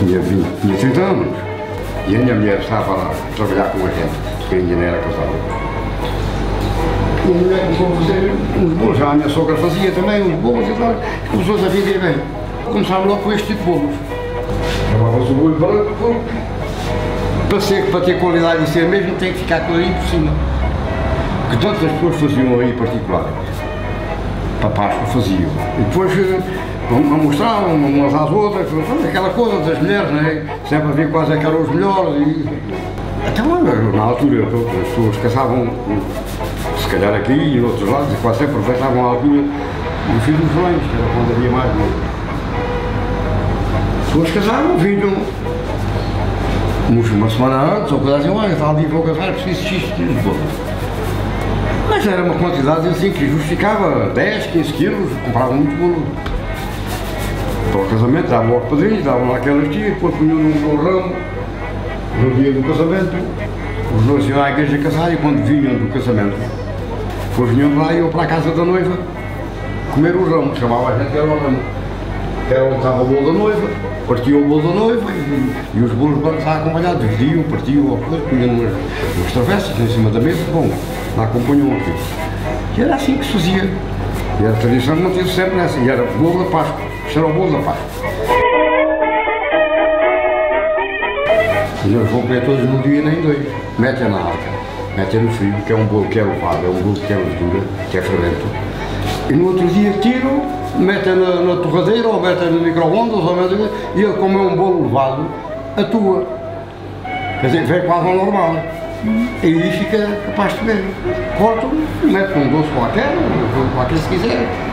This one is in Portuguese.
tinha 20, tinha 30 anos. E a minha mulher estava lá a trabalhar com a gente, porque ainda não era casada. E a mulher começou a fazer uns bolos, já a minha sogra fazia também uns bolos e tal, começou-se a vender bem. Começaram logo com este tipo de bolos. Chamava-se o bolo branco, para, ser, para ter qualidade de ser mesmo tem que ficar clarinho por cima. Que tantas pessoas faziam aí particulares. Para Páscoa faziam. E depois eh, mostravam umas às outras, aquela coisa das mulheres, né? sempre a ver quais é que eram os melhores. E... Então, na altura, as pessoas caçavam, se calhar aqui e em outros lados, e quase sempre aproveitavam a altura do fim dos verões, que era quando havia mais. As pessoas casavam, vinham uma semana antes, ou coisa assim, olha, está vou casar, preciso de X de bolo. Mas era uma quantidade assim que justificava 10, 15 quilos, comprava muito bolo. Para o casamento, davam aos padrinhos, lá aquelas tias, depois punham num ramo, no dia do casamento, os dois iam à igreja casar e quando vinham do casamento, depois vinham lá e iam para a casa da noiva comer o ramo, chamava a gente que era o ramo. Era onde estava o bolo da noiva, partiam o bolo da noiva e, e os bolos brancos lá acompanhados, dividiam, partiam, punham umas, umas travessas em cima da mesa, bom, lá acompanham aquilo. E era assim que se fazia. E a tradição manteve-se sempre nessa, e era o bolo da Páscoa, isto era o bolo da Páscoa. E eles vão comer todos num dia nem dois. Metem na arca, metem no frio, que é um bolo que é levado, é um bolo que tem levedura, que é fermento. E no outro dia tiram, metem na, na torradeira ou metem no micro-ondas ou metem, e ele, como é um bolo levado, atua. Quer dizer, vem quase ao normal. E aí fica capaz de comer. Cortam, metem um doce qualquer, um qualquer se quiser.